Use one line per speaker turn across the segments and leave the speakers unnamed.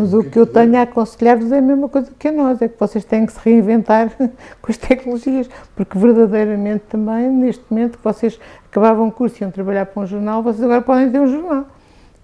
Mas o que eu tenho a aconselhar-vos é a mesma coisa que a nós, é que vocês têm que se reinventar com as tecnologias, porque verdadeiramente também, neste momento, que vocês acabavam o curso e iam trabalhar para um jornal, vocês agora podem ter um jornal.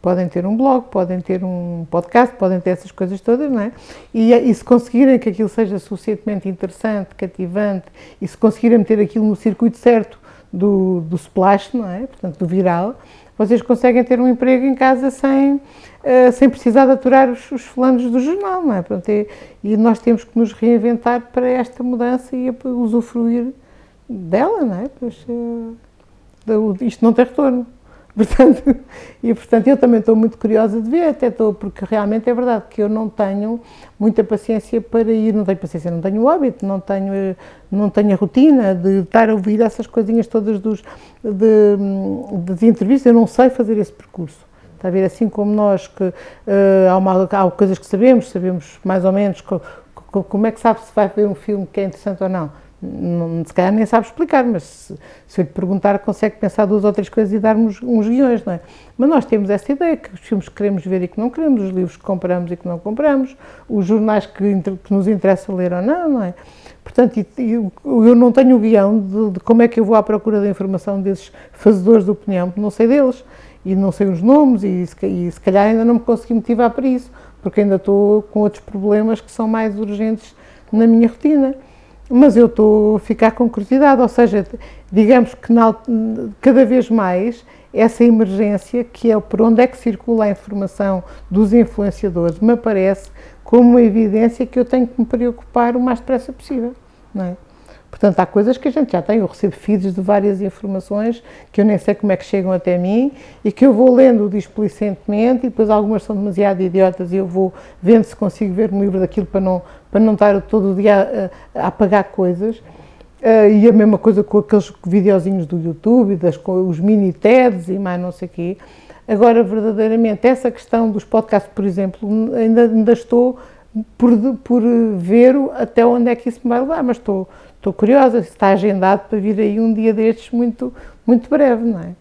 Podem ter um blog, podem ter um podcast, podem ter essas coisas todas, não é? E, e se conseguirem que aquilo seja suficientemente interessante, cativante, e se conseguirem meter aquilo no circuito certo do, do splash, não é? Portanto, do viral, vocês conseguem ter um emprego em casa sem, uh, sem precisar de aturar os, os fulanos do jornal, não é? Portanto, é, e nós temos que nos reinventar para esta mudança e usufruir dela, não é? Pois, uh, isto não tem retorno. Portanto, e portanto eu também estou muito curiosa de ver, até estou, porque realmente é verdade que eu não tenho muita paciência para ir, não tenho paciência, não tenho o hábito, não tenho, não tenho a rotina de estar a ouvir essas coisinhas todas dos, de, das entrevistas, eu não sei fazer esse percurso. Está a ver, assim como nós, que uh, há, uma, há coisas que sabemos, sabemos mais ou menos co, co, como é que sabe se vai ver um filme que é interessante ou não não, se calhar nem sabe explicar, mas se, se eu lhe perguntar, consegue pensar duas ou três coisas e dar-me uns, guiões, não é? Mas nós temos essa ideia, que os filmes que queremos ver e que não queremos, os livros que compramos e que não compramos, os jornais que, que nos interessa ler ou não, não é? Portanto, eu, eu não tenho o guião de, de, como é que eu vou à procura da informação desses fazedores de opinião, porque não sei deles, e não sei os nomes, e e se calhar ainda não me consegui motivar para isso, porque ainda estou com outros problemas que são mais urgentes na minha rotina mas eu estou a ficar com curiosidade, ou seja, digamos que na, cada vez mais essa emergência, que é por onde é que circula a informação dos influenciadores, me aparece como uma evidência que eu tenho que me preocupar o mais depressa possível, não é? Portanto, há coisas que a gente já tem, eu recebo feeds de várias informações que eu nem sei como é que chegam até mim e que eu vou lendo displicentemente e depois algumas são demasiado idiotas e eu vou vendo se consigo ver um livro daquilo para não, para não estar todo o dia a, a apagar coisas. Uh, e a mesma coisa com aqueles videozinhos do YouTube, das, os mini TEDs e mais não sei o quê. Agora, verdadeiramente, essa questão dos podcasts, por exemplo, ainda, ainda estou por, por ver até onde é que isso me vai levar, mas estou, estou curiosa, está agendado para vir aí um dia destes muito, muito breve, não é?